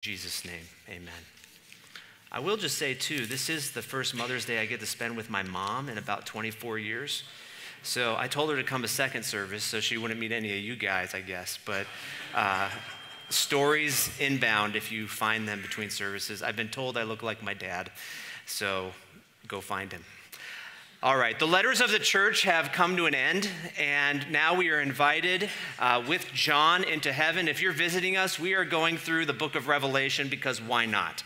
Jesus' name, amen. I will just say, too, this is the first Mother's Day I get to spend with my mom in about 24 years. So I told her to come to second service so she wouldn't meet any of you guys, I guess. But uh, stories inbound if you find them between services. I've been told I look like my dad, so go find him. All right, the letters of the church have come to an end, and now we are invited uh, with John into heaven. If you're visiting us, we are going through the book of Revelation because why not?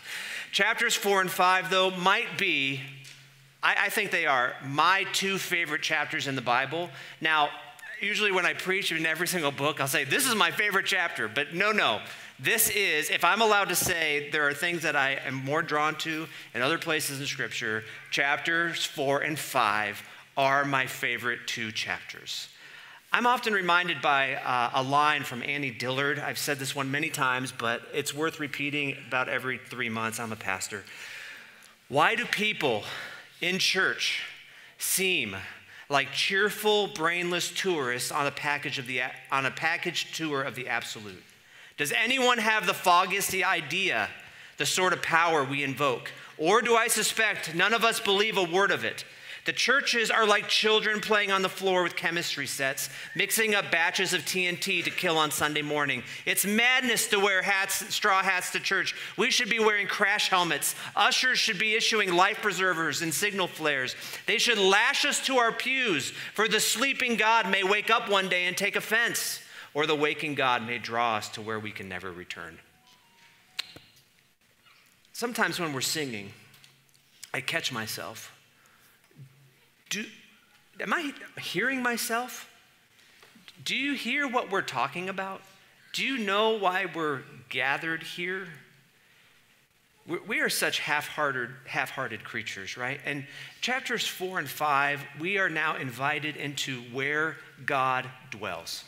Chapters four and five, though, might be, I, I think they are, my two favorite chapters in the Bible. Now, usually when I preach in every single book, I'll say, This is my favorite chapter, but no, no. This is, if I'm allowed to say, there are things that I am more drawn to in other places in Scripture, chapters four and five are my favorite two chapters. I'm often reminded by uh, a line from Annie Dillard. I've said this one many times, but it's worth repeating about every three months. I'm a pastor. Why do people in church seem like cheerful, brainless tourists on a package of the on a package tour of the absolute? Does anyone have the foggiest idea the sort of power we invoke? Or do I suspect none of us believe a word of it? The churches are like children playing on the floor with chemistry sets, mixing up batches of TNT to kill on Sunday morning. It's madness to wear hats, straw hats to church. We should be wearing crash helmets. Ushers should be issuing life preservers and signal flares. They should lash us to our pews, for the sleeping God may wake up one day and take offense or the waking God may draw us to where we can never return. Sometimes when we're singing, I catch myself. Do, am I hearing myself? Do you hear what we're talking about? Do you know why we're gathered here? We are such half-hearted, half-hearted creatures, right? And chapters four and five, we are now invited into where God dwells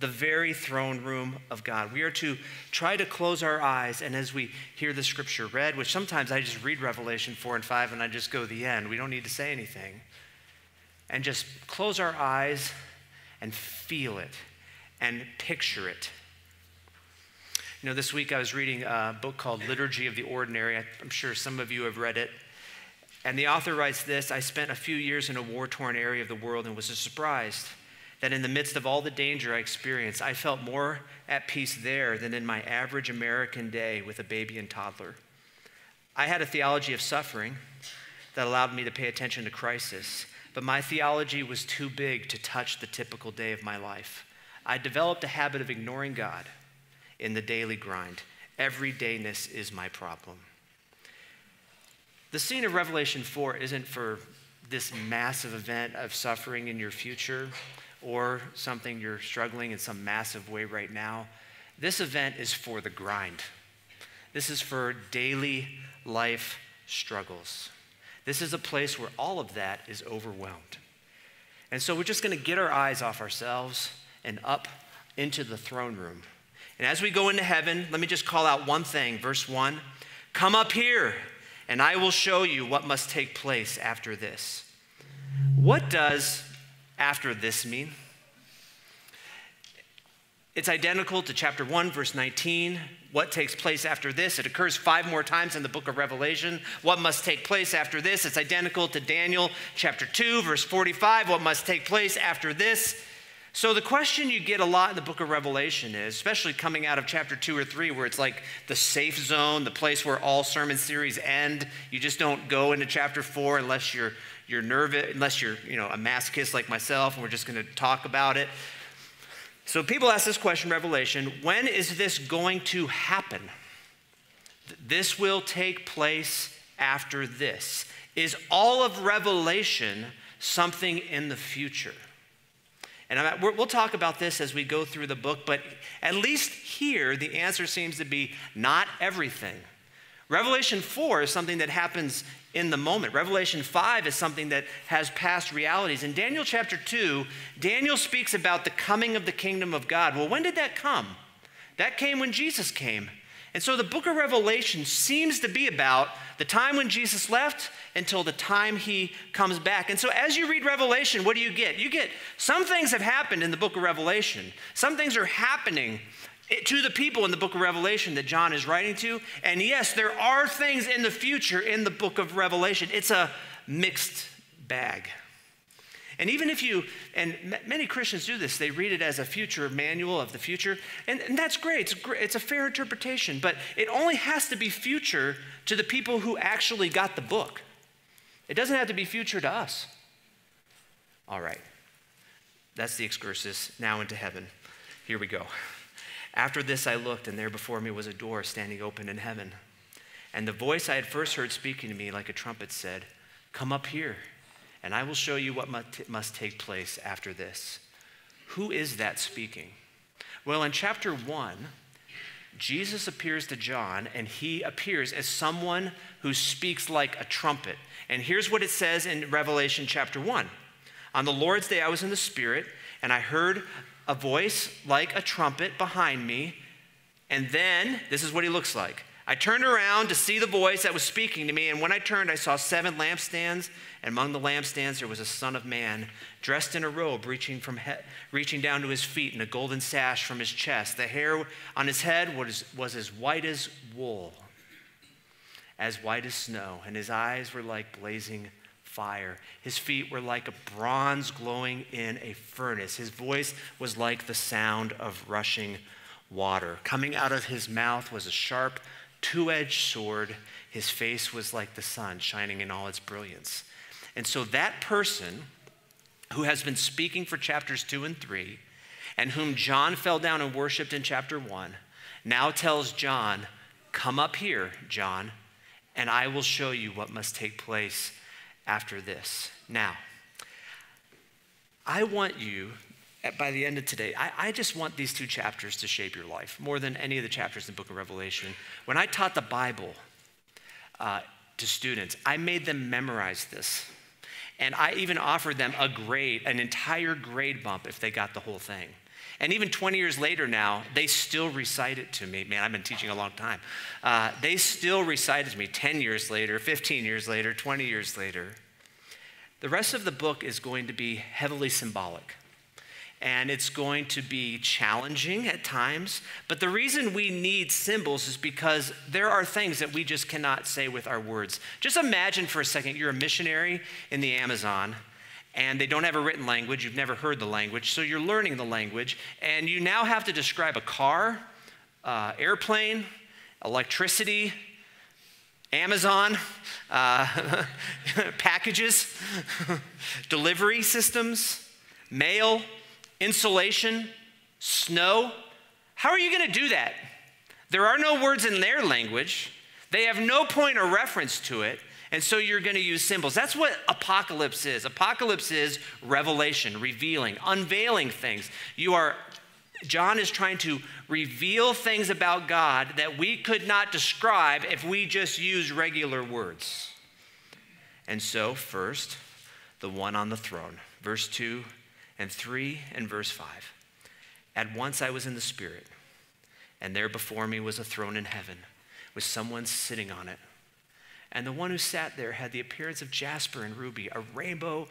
the very throne room of God. We are to try to close our eyes, and as we hear the scripture read, which sometimes I just read Revelation 4 and 5 and I just go the end, we don't need to say anything, and just close our eyes and feel it and picture it. You know, this week I was reading a book called Liturgy of the Ordinary. I'm sure some of you have read it. And the author writes this I spent a few years in a war torn area of the world and was surprised that in the midst of all the danger I experienced, I felt more at peace there than in my average American day with a baby and toddler. I had a theology of suffering that allowed me to pay attention to crisis, but my theology was too big to touch the typical day of my life. I developed a habit of ignoring God in the daily grind. Everydayness is my problem. The scene of Revelation 4 isn't for this massive event of suffering in your future or something you're struggling in some massive way right now, this event is for the grind. This is for daily life struggles. This is a place where all of that is overwhelmed. And so we're just going to get our eyes off ourselves and up into the throne room. And as we go into heaven, let me just call out one thing. Verse 1 Come up here, and I will show you what must take place after this. What does after this mean? It's identical to chapter 1, verse 19. What takes place after this? It occurs five more times in the book of Revelation. What must take place after this? It's identical to Daniel chapter 2, verse 45. What must take place after this? So, the question you get a lot in the book of Revelation is, especially coming out of chapter two or three, where it's like the safe zone, the place where all sermon series end. You just don't go into chapter four unless you're you're nervous, unless you're, you know, a masochist like myself, and we're just going to talk about it. So people ask this question, Revelation, when is this going to happen? This will take place after this. Is all of Revelation something in the future? And we'll talk about this as we go through the book, but at least here, the answer seems to be not everything. Revelation 4 is something that happens in the moment. Revelation 5 is something that has past realities. In Daniel chapter 2, Daniel speaks about the coming of the kingdom of God. Well, when did that come? That came when Jesus came. And so the book of Revelation seems to be about the time when Jesus left until the time he comes back. And so as you read Revelation, what do you get? You get some things have happened in the book of Revelation, some things are happening to the people in the book of Revelation that John is writing to. And yes, there are things in the future in the book of Revelation. It's a mixed bag. And even if you, and many Christians do this, they read it as a future manual of the future, and, and that's great. It's, great. it's a fair interpretation, but it only has to be future to the people who actually got the book. It doesn't have to be future to us. All right, that's the excursus. Now into heaven. Here we go. After this, I looked, and there before me was a door standing open in heaven. And the voice I had first heard speaking to me like a trumpet said, Come up here and I will show you what must take place after this. Who is that speaking? Well, in chapter 1, Jesus appears to John, and he appears as someone who speaks like a trumpet. And here's what it says in Revelation chapter 1 On the Lord's day, I was in the Spirit, and I heard a voice like a trumpet behind me. And then, this is what he looks like I turned around to see the voice that was speaking to me, and when I turned, I saw seven lampstands, and among the lampstands there was a Son of Man, dressed in a robe reaching, from he- reaching down to his feet, and a golden sash from his chest. The hair on his head was, was as white as wool, as white as snow, and his eyes were like blazing fire. His feet were like a bronze glowing in a furnace. His voice was like the sound of rushing water. Coming out of his mouth was a sharp, two edged sword. His face was like the sun, shining in all its brilliance. And so that person who has been speaking for chapters two and three, and whom John fell down and worshiped in chapter one, now tells John, Come up here, John, and I will show you what must take place after this. Now, I want you by the end of today, I, I, just want these two chapters to shape your life more than any of the chapters in the book of Revelation. When I taught the Bible uh, to students, I made them memorize this. And I even offered them a grade, an entire grade bump if they got the whole thing. And even 20 years later now, they still recite it to me. Man, I've been teaching a long time. Uh, they still recite it to me 10 years later, 15 years later, 20 years later. The rest of the book is going to be heavily symbolic and it's going to be challenging at times. But the reason we need symbols is because there are things that we just cannot say with our words. Just imagine for a second you're a missionary in the Amazon. And they don't have a written language, you've never heard the language, so you're learning the language, and you now have to describe a car, uh, airplane, electricity, Amazon, uh, packages, delivery systems, mail, insulation, snow. How are you going to do that? There are no words in their language, they have no point of reference to it. And so you're going to use symbols. That's what apocalypse is. Apocalypse is revelation, revealing, unveiling things. You are John is trying to reveal things about God that we could not describe if we just use regular words. And so, first, the one on the throne. Verse 2 and 3 and verse 5. At once I was in the Spirit, and there before me was a throne in heaven with someone sitting on it. And the one who sat there had the appearance of jasper and ruby. A rainbow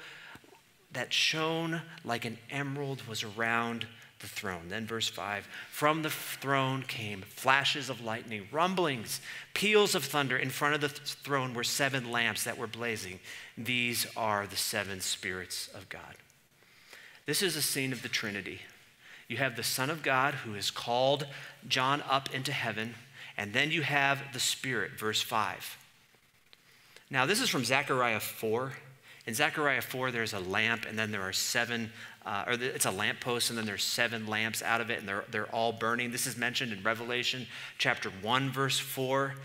that shone like an emerald was around the throne. Then, verse 5 From the throne came flashes of lightning, rumblings, peals of thunder. In front of the th- throne were seven lamps that were blazing. These are the seven spirits of God. This is a scene of the Trinity. You have the Son of God who has called John up into heaven, and then you have the Spirit, verse 5. Now, this is from Zechariah 4. In Zechariah 4, there's a lamp, and then there are seven, uh, or it's a lamp post, and then there's seven lamps out of it, and they're, they're all burning. This is mentioned in Revelation chapter 1, verse 4.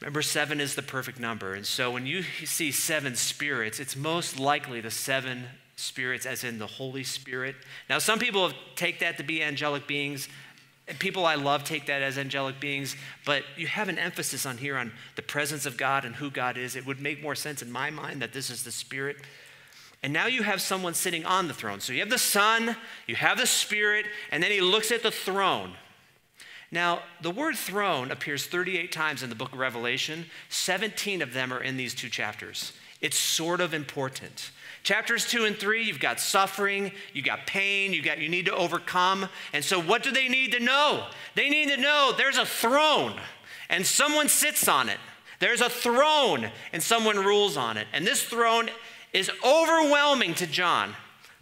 Remember, seven is the perfect number. And so when you see seven spirits, it's most likely the seven spirits, as in the Holy Spirit. Now, some people take that to be angelic beings. People I love take that as angelic beings, but you have an emphasis on here on the presence of God and who God is. It would make more sense in my mind that this is the Spirit. And now you have someone sitting on the throne. So you have the Son, you have the Spirit, and then he looks at the throne. Now, the word throne appears 38 times in the book of Revelation. 17 of them are in these two chapters. It's sort of important. Chapters two and three, you've got suffering, you've got pain, you got you need to overcome. And so what do they need to know? They need to know there's a throne and someone sits on it. There's a throne and someone rules on it. And this throne is overwhelming to John.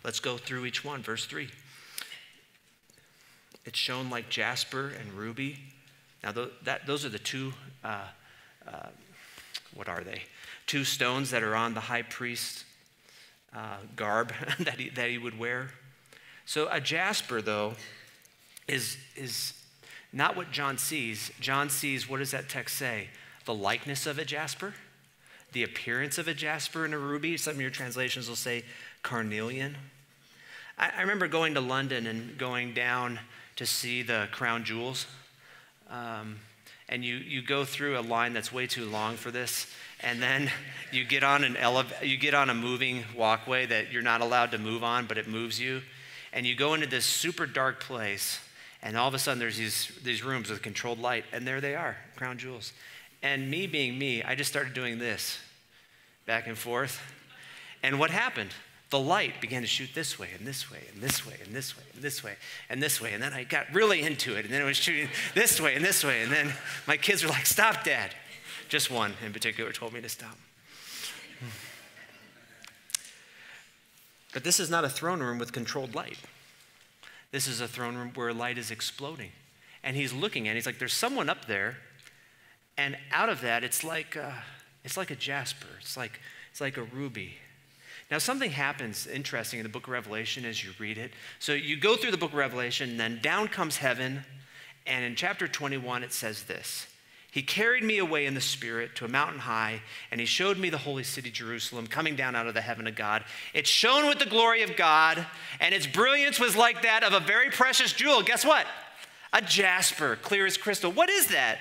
Let's go through each one. Verse 3. It's shone like jasper and ruby. Now, that, those are the two, uh, uh, what are they? Two stones that are on the high priest's uh, garb that, he, that he would wear. So, a jasper, though, is, is not what John sees. John sees, what does that text say? The likeness of a jasper, the appearance of a jasper and a ruby. Some of your translations will say carnelian. I, I remember going to London and going down to see the crown jewels. Um, and you, you go through a line that's way too long for this and then you get on an elev- you get on a moving walkway that you're not allowed to move on but it moves you and you go into this super dark place and all of a sudden there's these, these rooms with controlled light and there they are crown jewels. And me being me i just started doing this back and forth and what happened the light began to shoot this way and this way and this way and this way and this way and this way. And then I got really into it. And then it was shooting this way and this way. And then my kids were like, Stop, Dad. Just one in particular told me to stop. But this is not a throne room with controlled light. This is a throne room where light is exploding. And he's looking and. He's like, There's someone up there. And out of that, it's like, a, it's like a jasper. It's like, it's like a ruby. Now, something happens interesting in the book of Revelation as you read it. So you go through the book of Revelation, and then down comes heaven. And in chapter 21, it says this He carried me away in the Spirit to a mountain high, and he showed me the holy city, Jerusalem, coming down out of the heaven of God. It shone with the glory of God, and its brilliance was like that of a very precious jewel. Guess what? A jasper, clear as crystal. What is that?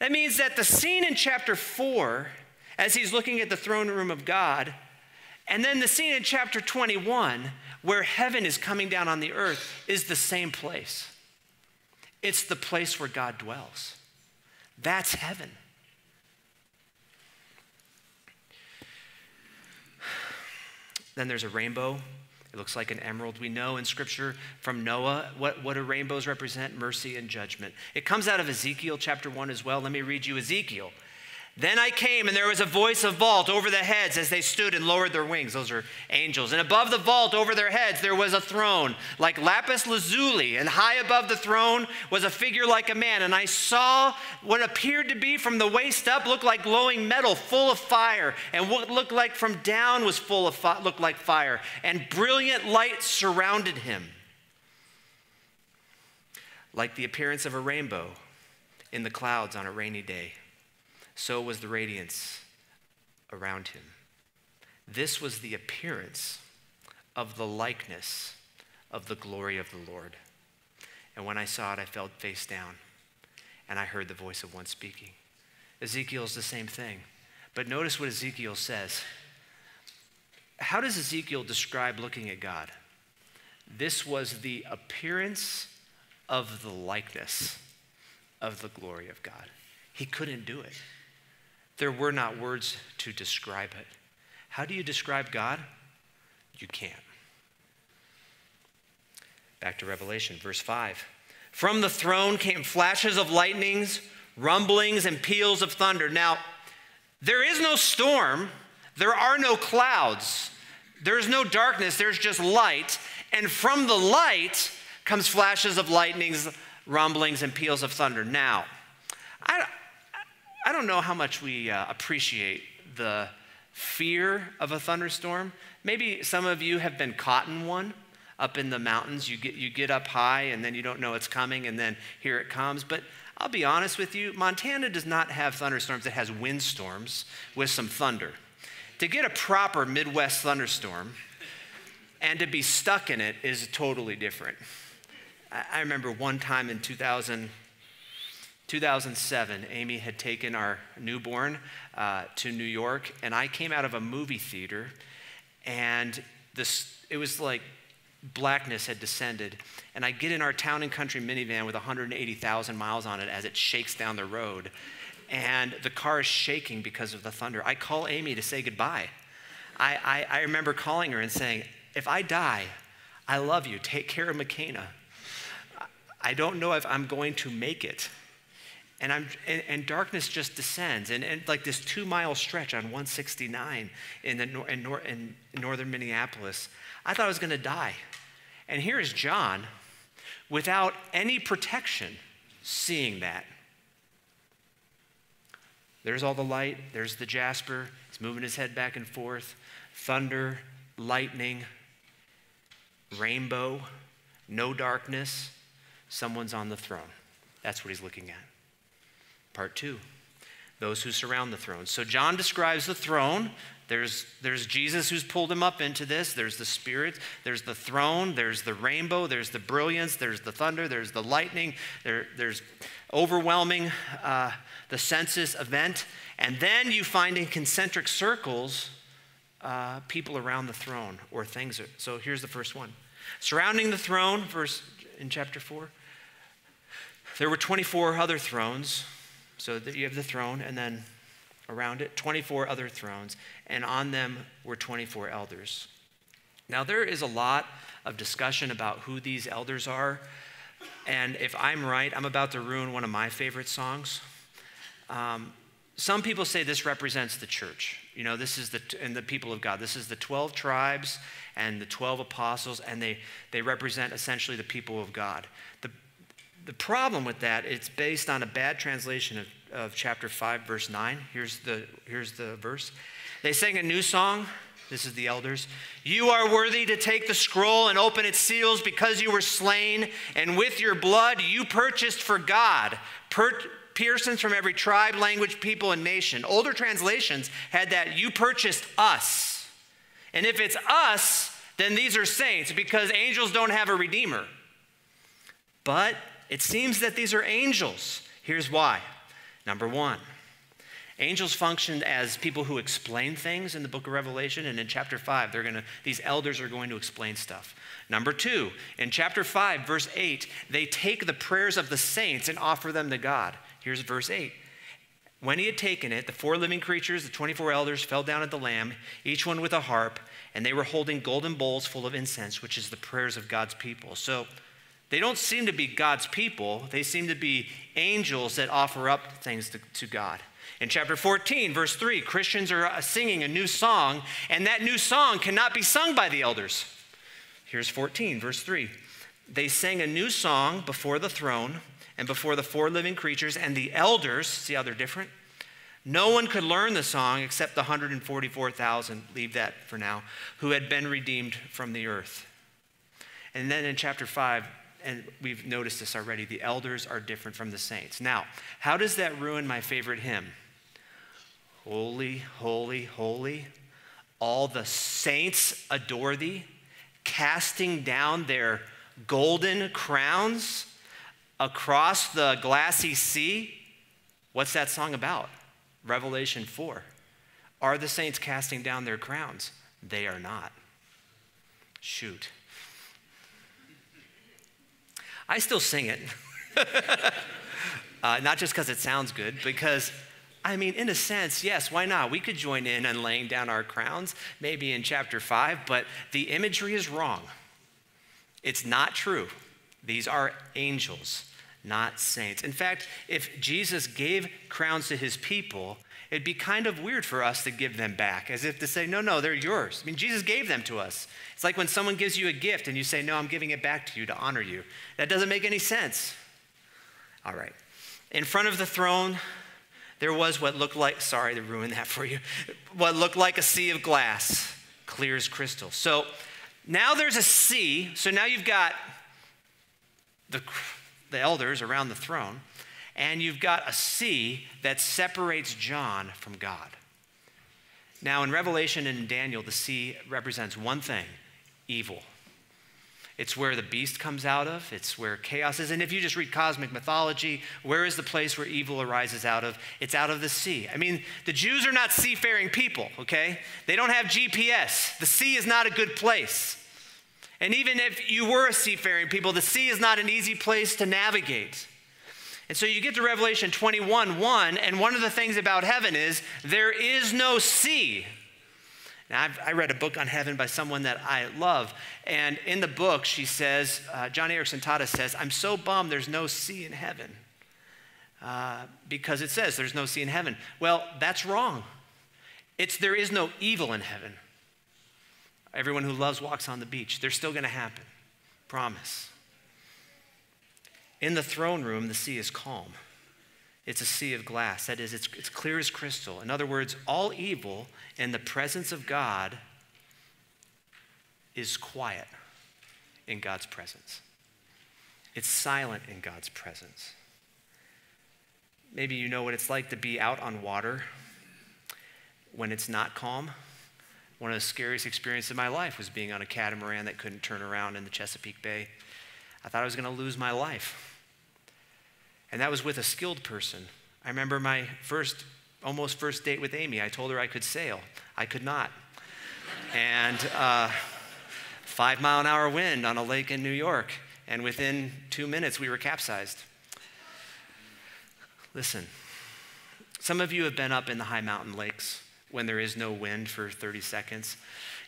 That means that the scene in chapter 4, as he's looking at the throne room of God, and then the scene in chapter 21, where heaven is coming down on the earth, is the same place. It's the place where God dwells. That's heaven. Then there's a rainbow. It looks like an emerald. We know in Scripture from Noah what, what do rainbows represent? Mercy and judgment. It comes out of Ezekiel chapter 1 as well. Let me read you Ezekiel. Then I came, and there was a voice of vault over the heads as they stood and lowered their wings. Those are angels. And above the vault over their heads, there was a throne like lapis lazuli. And high above the throne was a figure like a man. And I saw what appeared to be from the waist up looked like glowing metal full of fire. And what looked like from down was full of looked like fire. And brilliant light surrounded him, like the appearance of a rainbow in the clouds on a rainy day so was the radiance around him. This was the appearance of the likeness of the glory of the Lord. And when I saw it, I fell face down, and I heard the voice of one speaking. Ezekiel is the same thing. But notice what Ezekiel says. How does Ezekiel describe looking at God? This was the appearance of the likeness of the glory of God. He couldn't do it. There were not words to describe it. How do you describe God? You can't. Back to Revelation, verse 5. From the throne came flashes of lightnings, rumblings, and peals of thunder. Now, there is no storm, there are no clouds, there's no darkness, there's just light. And from the light comes flashes of lightnings, rumblings, and peals of thunder. Now, I, I don't know how much we uh, appreciate the fear of a thunderstorm. Maybe some of you have been caught in one up in the mountains. You get, you get up high and then you don't know it's coming and then here it comes. But I'll be honest with you, Montana does not have thunderstorms, it has windstorms with some thunder. To get a proper Midwest thunderstorm and to be stuck in it is totally different. I remember one time in 2000, 2007, Amy had taken our newborn uh, to New York, and I came out of a movie theater, and this, it was like blackness had descended. And I get in our town and country minivan with 180,000 miles on it as it shakes down the road. and the car is shaking because of the thunder. I call Amy to say goodbye. I, I, I remember calling her and saying, If I die, I love you. Take care of McKenna. I don't know if I'm going to make it. And, I'm, and, and darkness just descends. And, and, like this two mile stretch on 169 in, the, in, nor, in northern Minneapolis, I thought I was going to die. And here is John without any protection seeing that. There's all the light, there's the jasper, he's moving his head back and forth, thunder, lightning, rainbow, no darkness, someone's on the throne. That's what he's looking at. Part two those who surround the throne. So John describes the throne. There's, there's Jesus who's pulled him up into this. There's the Spirit. There's the throne. There's the rainbow. There's the brilliance. There's the thunder. There's the lightning. There, there's overwhelming uh, the census event. And then you find in concentric circles uh, people around the throne or things. So here's the first one. Surrounding the throne, verse in chapter 4, there were 24 other thrones. So you have the throne, and then around it, 24 other thrones, and on them were 24 elders. Now, there is a lot of discussion about who these elders are. And if I'm right, I'm about to ruin one of my favorite songs. Um, some people say this represents the church. You know, this is the and the people of God. This is the 12 tribes and the 12 apostles, and they, they represent essentially the people of God. The, the problem with that, it's based on a bad translation of, of chapter 5, verse 9. Here's the, here's the verse. They sang a new song. This is the elders. You are worthy to take the scroll and open its seals because you were slain, and with your blood you purchased for God per- persons from every tribe, language, people, and nation. Older translations had that you purchased us. And if it's us, then these are saints because angels don't have a redeemer. But it seems that these are angels. Here's why. Number one, angels functioned as people who explain things in the book of Revelation, and in chapter 5, they're gonna, these elders are going to explain stuff. Number two, in chapter 5, verse 8, they take the prayers of the saints and offer them to God. Here's verse 8. When he had taken it, the four living creatures, the 24 elders, fell down at the Lamb, each one with a harp, and they were holding golden bowls full of incense, which is the prayers of God's people. So, they don't seem to be God's people, they seem to be angels that offer up things to, to God. In chapter 14, verse 3, Christians are uh, singing a new song, and that new song cannot be sung by the elders. Here's 14, verse 3. They sang a new song before the throne and before the four living creatures and the elders. See how they're different? No one could learn the song except the 144,000, leave that for now, who had been redeemed from the earth. And then in chapter 5, and we've noticed this already, the elders are different from the saints. Now, how does that ruin my favorite hymn? Holy, holy, holy. All the saints adore thee, casting down their golden crowns across the glassy sea. What's that song about? Revelation 4. Are the saints casting down their crowns? They are not. Shoot. I still sing it. uh, not just because it sounds good, because, I mean, in a sense, yes, why not? We could join in on laying down our crowns, maybe in chapter 5, but the imagery is wrong. It's not true. These are angels, not saints. In fact, if Jesus gave crowns to his people, it'd be kind of weird for us to give them back, as if to say, no, no, they're yours. I mean, Jesus gave them to us. It's like when someone gives you a gift and you say, no, I'm giving it back to you to honor you. That doesn't make any sense. All right. In front of the throne, there was what looked like, sorry to ruin that for you, what looked like a sea of glass, clear as crystal. So now there's a sea. So now you've got the, the elders around the throne and you've got a sea that separates John from God. Now, in Revelation and in Daniel, the sea represents one thing evil. It's where the beast comes out of, it's where chaos is. And if you just read cosmic mythology, where is the place where evil arises out of? It's out of the sea. I mean, the Jews are not seafaring people, okay? They don't have GPS. The sea is not a good place. And even if you were a seafaring people, the sea is not an easy place to navigate. And so you get to Revelation 21 1, and one of the things about heaven is there is no sea. Now, I've, i read a book on heaven by someone that I love. And in the book, she says, uh, Joni Eareckson Tada says, I'm so bummed there's no sea in heaven. Uh, because it says there's no sea in heaven. Well, that's wrong. It's there is no evil in heaven. Everyone who loves walks on the beach. They're still going to happen. Promise. In the throne room, the sea is calm. It's a sea of glass. That is, it's, it's clear as crystal. In other words, all evil in the presence of God is quiet in God's presence. It's silent in God's presence. Maybe you know what it's like to be out on water when it's not calm. One of the scariest experiences of my life was being on a catamaran that couldn't turn around in the Chesapeake Bay. I thought I was going to lose my life. And that was with a skilled person. I remember my first, almost first date with Amy. I told her I could sail. I could not. and uh, five mile an hour wind on a lake in New York. And within two minutes, we were capsized. Listen, some of you have been up in the high mountain lakes when there is no wind for 30 seconds.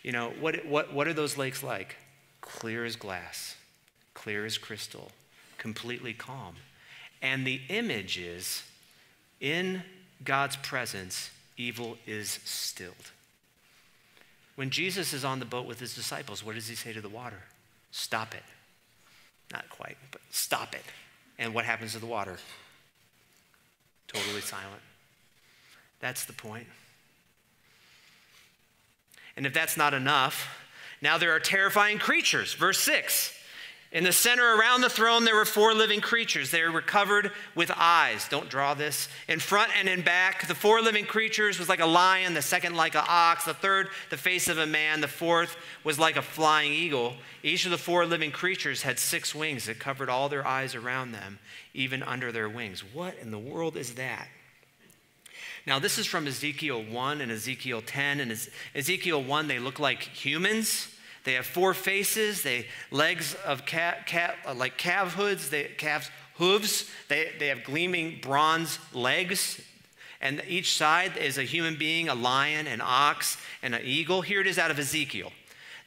You know, what, what, what are those lakes like? Clear as glass, clear as crystal, completely calm. And the image is in God's presence, evil is stilled. When Jesus is on the boat with his disciples, what does he say to the water? Stop it. Not quite, but stop it. And what happens to the water? Totally silent. That's the point. And if that's not enough, now there are terrifying creatures. Verse 6 in the center around the throne, there were four living creatures. They were covered with eyes. Don't draw this. In front and in back, the four living creatures was like a lion, the second like an ox, the third the face of a man, the fourth was like a flying eagle. Each of the four living creatures had six wings that covered all their eyes around them, even under their wings. What in the world is that? Now, this is from Ezekiel 1 and Ezekiel 10. And Ezekiel 1, they look like humans. They have four faces, they legs of cat, cat uh, like calf hoods, they calves hooves. They, they have gleaming bronze legs. And each side is a human being, a lion, an ox, and an eagle. Here it is out of Ezekiel.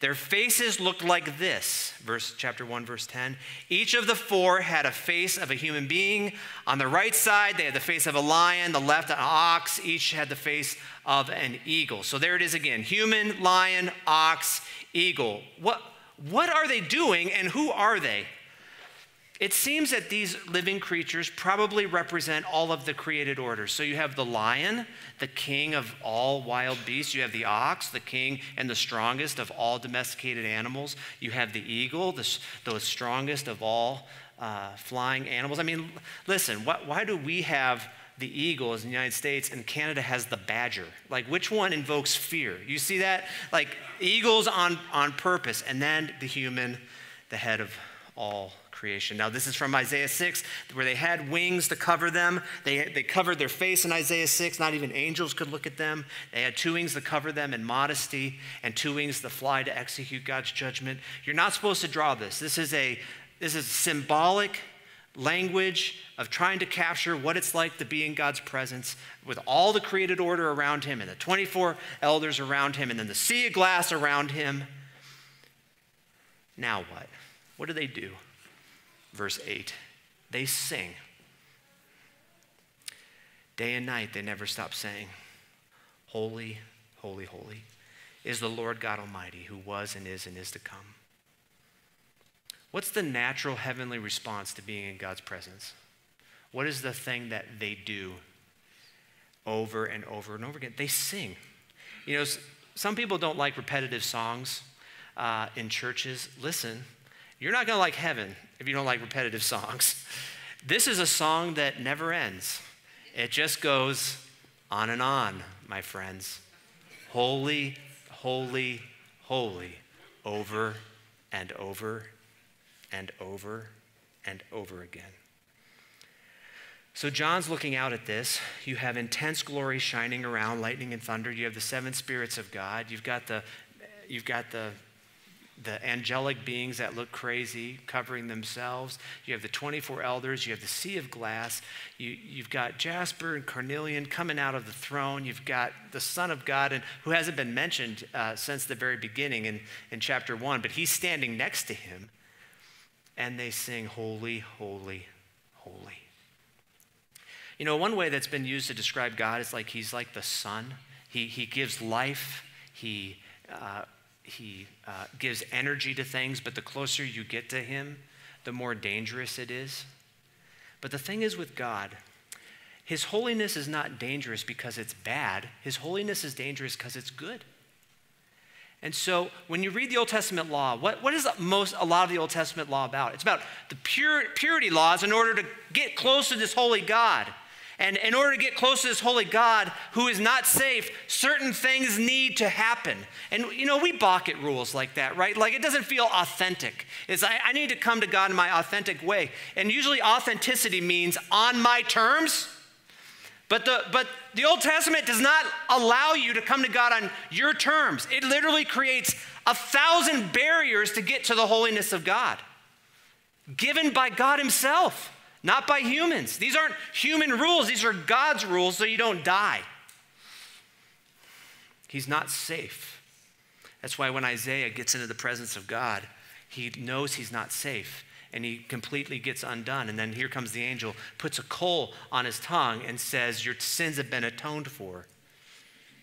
Their faces looked like this, verse chapter 1 verse 10. Each of the four had a face of a human being. On the right side, they had the face of a lion, the left an ox, each had the face of an eagle. So there it is again. Human, lion, ox, eagle. What, what are they doing and who are they? It seems that these living creatures probably represent all of the created orders. So you have the lion, the king of all wild beasts. You have the ox, the king and the strongest of all domesticated animals. You have the eagle, the, the strongest of all uh, flying animals. I mean, listen, wh- why do we have the eagle is in the United States and Canada has the badger. Like, which one invokes fear? You see that? Like, eagles on, on purpose, and then the human, the head of all creation. Now, this is from Isaiah 6, where they had wings to cover them. They, they covered their face in Isaiah 6. Not even angels could look at them. They had two wings to cover them in modesty, and two wings to fly to execute God's judgment. You're not supposed to draw this. This is a this is symbolic language of trying to capture what it's like to be in God's presence with all the created order around him and the 24 elders around him and then the sea of glass around him. Now what? What do they do? Verse 8 they sing. Day and night, they never stop saying, Holy, holy, holy is the Lord God Almighty who was and is and is to come. What's the natural heavenly response to being in God's presence? What is the thing that they do over and over and over again? They sing. You know, some people don't like repetitive songs uh, in churches. Listen, you're not going to like heaven if you don't like repetitive songs. This is a song that never ends, it just goes on and on, my friends. Holy, holy, holy, over and over and over and over again. So John's looking out at this. You have intense glory shining around, lightning and thunder. You have the seven spirits of God. You've got the, you've got the the angelic beings that look crazy covering themselves. You have the 24 elders. You have the sea of glass. You, you've got Jasper and Carnelian coming out of the throne. You've got the Son of God, and who hasn't been mentioned uh, since the very beginning in, in chapter one, but he's standing next to him. And they sing, Holy, Holy, Holy. You know, one way that's been used to describe God is like he's like the sun. He, he gives life. He uh, he uh, gives energy to things, but the closer you get to him, the more dangerous it is. But the thing is with God, his holiness is not dangerous because it's bad. His holiness is dangerous because it's good. And so when you read the Old Testament law, what, what is most a lot of the Old Testament law about? It's about the pure, purity laws in order to get close to this holy God. And in order to get close to this holy God who is not safe, certain things need to happen. And you know, we balk at rules like that, right? Like it doesn't feel authentic. It's I, I need to come to God in my authentic way. And usually authenticity means on my terms. But the, but the Old Testament does not allow you to come to God on your terms. It literally creates a thousand barriers to get to the holiness of God, given by God Himself not by humans. These aren't human rules, these are God's rules so you don't die. He's not safe. That's why when Isaiah gets into the presence of God, he knows he's not safe and he completely gets undone. And then here comes the angel, puts a coal on his tongue, and says, Your sins have been atoned for.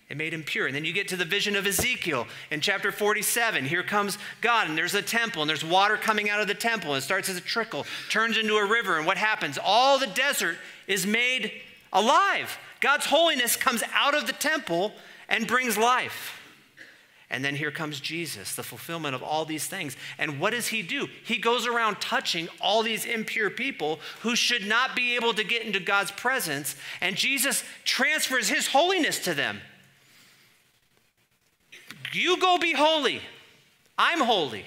It made him pure. And then you get to the vision of Ezekiel in chapter 47. Here comes God, and there's a temple, and there's water coming out of the temple. And it starts as a trickle, turns into a river. And what happens? All the desert is made alive. God's holiness comes out of the temple and brings life. And then here comes Jesus, the fulfillment of all these things. And what does he do? He goes around touching all these impure people who should not be able to get into God's presence. And Jesus transfers his holiness to them. You go be holy. I'm holy.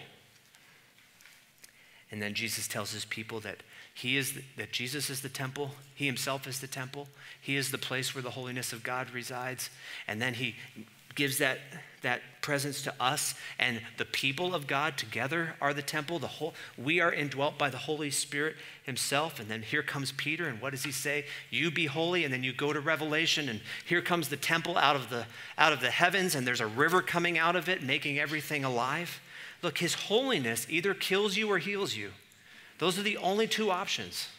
And then Jesus tells his people that he is the, that Jesus is the temple, he himself is the temple. He is the place where the holiness of God resides. And then he gives that, that presence to us and the people of God together are the temple. The whole, we are indwelt by the Holy Spirit himself. And then here comes Peter, and what does he say? You be holy. And then you go to Revelation, and here comes the temple out of the, out of the heavens, and there's a river coming out of it, making everything alive. Look, his holiness either kills you or heals you. Those are the only two options.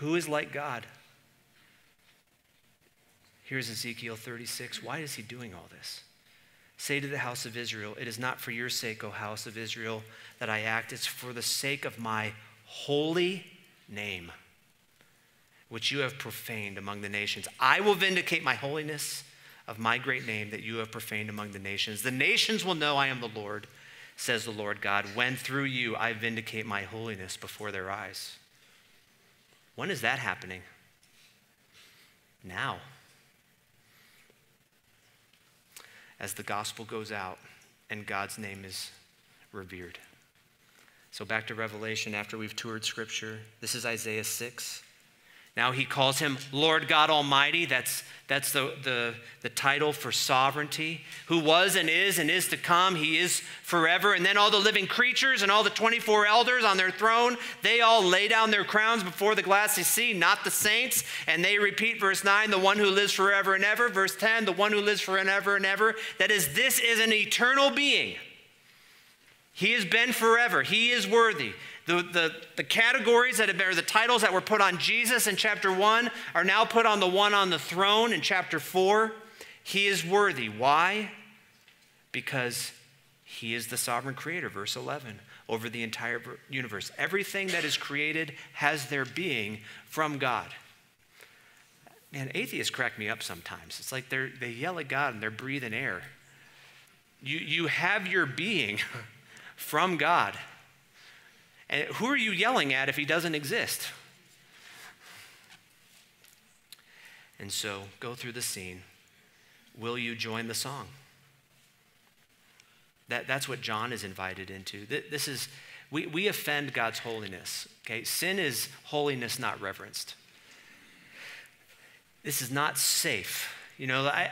Who is like God? Here's Ezekiel 36. Why is he doing all this? Say to the house of Israel, It is not for your sake, O house of Israel, that I act. It's for the sake of my holy name, which you have profaned among the nations. I will vindicate my holiness of my great name that you have profaned among the nations. The nations will know I am the Lord, says the Lord God, when through you I vindicate my holiness before their eyes. When is that happening? Now. As the gospel goes out and God's name is revered. So, back to Revelation after we've toured scripture. This is Isaiah 6. Now he calls him Lord God Almighty. That's, that's the, the, the title for sovereignty. Who was and is and is to come. He is forever. And then all the living creatures and all the 24 elders on their throne, they all lay down their crowns before the glassy sea, not the saints. And they repeat verse 9, the one who lives forever and ever. Verse 10, the one who lives forever and ever. That is, this is an eternal being. He has been forever. He is worthy. The, the, the categories that or the titles that were put on Jesus in chapter 1 are now put on the one on the throne in chapter 4. He is worthy. Why? Because he is the sovereign creator, verse 11, over the entire universe. Everything that is created has their being from God. Man, atheists crack me up sometimes. It's like they they yell at God and they're breathing air. You, you have your being from God. And who are you yelling at if he doesn't exist? And so go through the scene. Will you join the song? That, that's what John is invited into. This is, we, we offend God's holiness. Okay? Sin is holiness not reverenced. This is not safe. You know, I,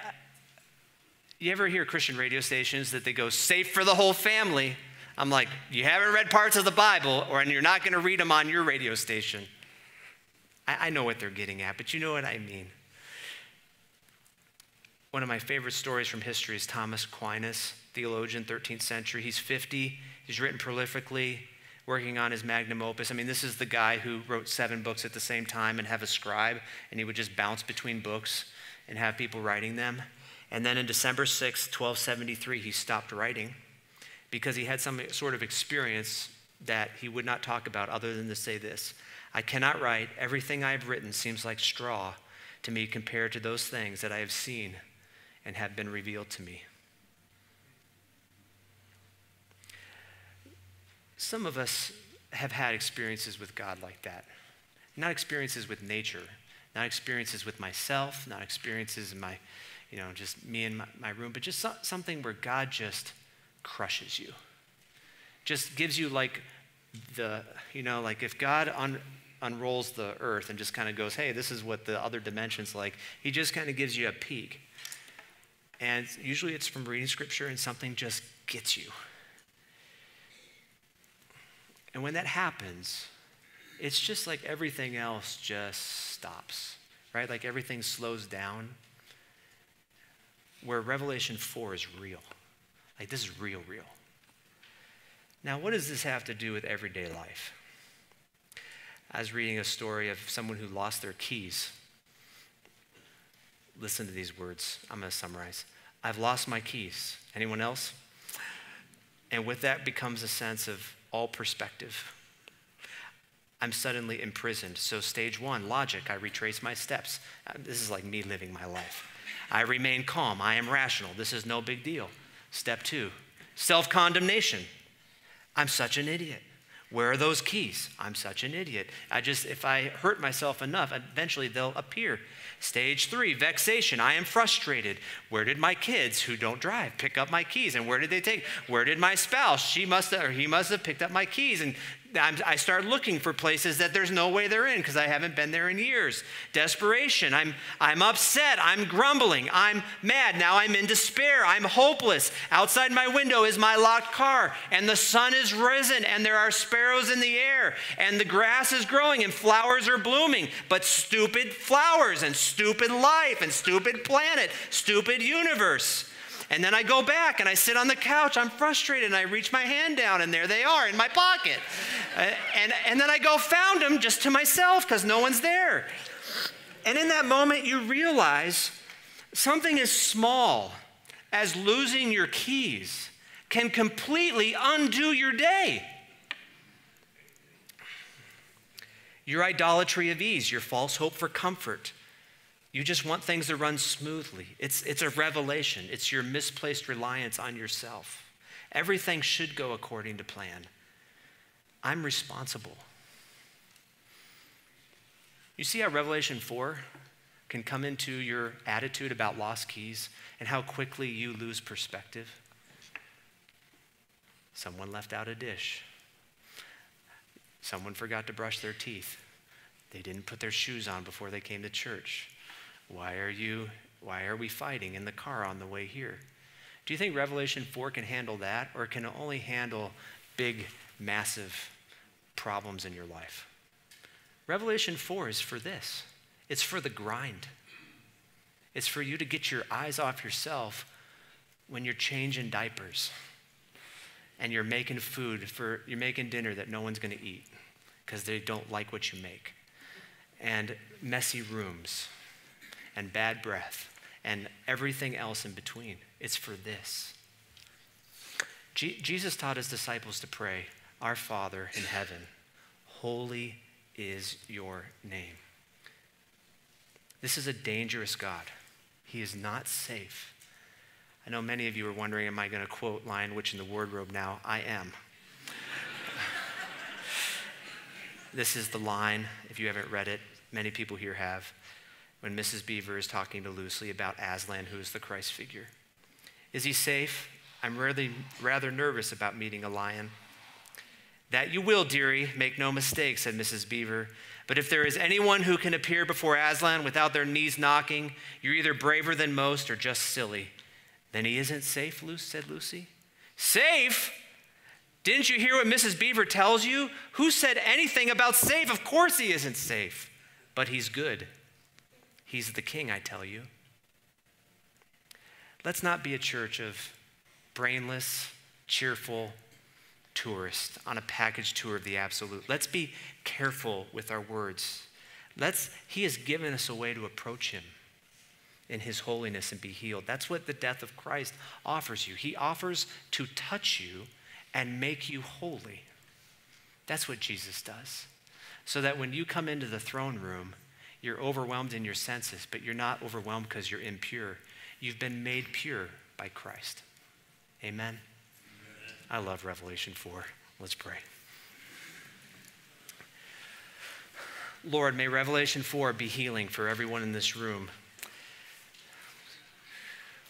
You ever hear Christian radio stations that they go safe for the whole family? I'm like, you haven't read parts of the Bible, or and you're not going to read them on your radio station. I, I know what they're getting at, but you know what I mean. One of my favorite stories from history is Thomas Aquinas, theologian, 13th century. He's 50. He's written prolifically, working on his magnum opus. I mean, this is the guy who wrote seven books at the same time and have a scribe, and he would just bounce between books and have people writing them. And then in December 6, 1273, he stopped writing because he had some sort of experience that he would not talk about other than to say this I cannot write. Everything I have written seems like straw to me compared to those things that I have seen and have been revealed to me. Some of us have had experiences with God like that. Not experiences with nature, not experiences with myself, not experiences in my, you know, just me in my, my room, but just so, something where God just crushes you. Just gives you like the, you know, like if God un, unrolls the earth and just kind of goes, hey, this is what the other dimension's like, he just kind of gives you a peek. And usually it's from reading scripture and something just gets you. And when that happens, it's just like everything else just stops, right? Like everything slows down. Where Revelation 4 is real. Like this is real, real. Now, what does this have to do with everyday life? I was reading a story of someone who lost their keys. Listen to these words. I'm going to summarize. I've lost my keys. Anyone else? And with that becomes a sense of all perspective. I'm suddenly imprisoned. So, stage one, logic, I retrace my steps. Uh, this is like me living my life. I remain calm. I am rational. This is no big deal. Step two, self condemnation. I'm such an idiot. Where are those keys? I'm such an idiot. I just, if I hurt myself enough, eventually they'll appear. Stage three, vexation. I am frustrated. Where did my kids who don't drive pick up my keys? And where did they take? Where did my spouse? She must have, or he must have picked up my keys. And i start looking for places that there's no way they're in because I haven't been there in years. Desperation. I'm, I'm upset. I'm grumbling. I'm mad. Now I'm in despair. I'm hopeless. Outside my window is my locked car, and the sun is risen, and there are sparrows in the air, and the grass is growing, and flowers are blooming. But stupid flowers, and stupid life, and stupid planet, stupid universe. And then I go back and I sit on the couch. I'm frustrated and I reach my hand down and there they are in my pocket. Uh, and, and then I go found them just to myself because no one's there. And in that moment, you realize something as small as losing your keys can completely undo your day. Your idolatry of ease, your false hope for comfort, you just want things to run smoothly. It's, it's a revelation, it's your misplaced reliance on yourself. Everything should go according to plan. I'm responsible. You see how Revelation 4 can come into your attitude about lost keys and how quickly you lose perspective? Someone left out a dish. Someone forgot to brush their teeth. They didn't put their shoes on before they came to church. Why are you why are we fighting in the car on the way here? Do you think Revelation 4 can handle that or can only handle big massive problems in your life? Revelation 4 is for this. It's for the grind. It's for you to get your eyes off yourself when you're changing diapers and you're making food for you're making dinner that no one's going to eat because they don't like what you make and messy rooms and bad breath and everything else in between. It's for this. Je- Jesus taught his disciples to pray, Our Father in heaven, holy is your name. This is a dangerous God. He is not safe. I know many of you are wondering, am I going to quote Lion Witch in the wardrobe now? I am. this is the line, if you haven't read it, many people here have when Mrs. Beaver is talking to Lucy about Aslan, who is the Christ figure. Is he safe? I'm really rather nervous about meeting a lion. That you will, dearie, make no mistake, said Mrs. Beaver. But if there is anyone who can appear before Aslan without their knees knocking, you're either braver than most or just silly. Then he isn't safe, Luce, said Lucy. Safe? Didn't you hear what Mrs. Beaver tells you? Who said anything about safe? Of course he isn't safe, but he's good. He's the king, I tell you. Let's not be a church of brainless, cheerful tourists on a package tour of the absolute. Let's be careful with our words. Let's, he has given us a way to approach him in his holiness and be healed. That's what the death of Christ offers you. He offers to touch you and make you holy. That's what Jesus does. So that when you come into the throne room, you're overwhelmed in your senses, but you're not overwhelmed because you're impure. You've been made pure by Christ. Amen. Amen. I love Revelation 4. Let's pray. Lord, may Revelation 4 be healing for everyone in this room.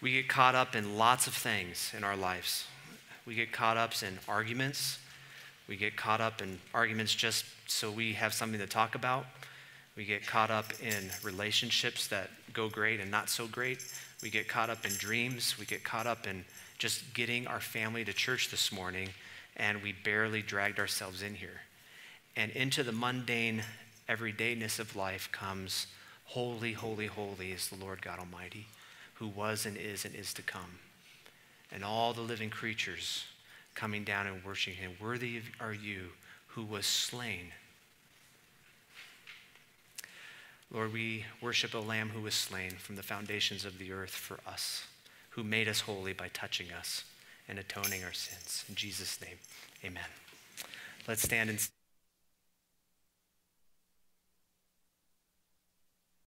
We get caught up in lots of things in our lives. We get caught up in arguments. We get caught up in arguments just so we have something to talk about. We get caught up in relationships that go great and not so great. We get caught up in dreams. We get caught up in just getting our family to church this morning, and we barely dragged ourselves in here. And into the mundane everydayness of life comes holy, holy, holy is the Lord God Almighty, who was and is and is to come. And all the living creatures coming down and worshiping him. Worthy are you who was slain Lord, we worship a lamb who was slain from the foundations of the earth for us, who made us holy by touching us and atoning our sins. In Jesus' name, amen. Let's stand and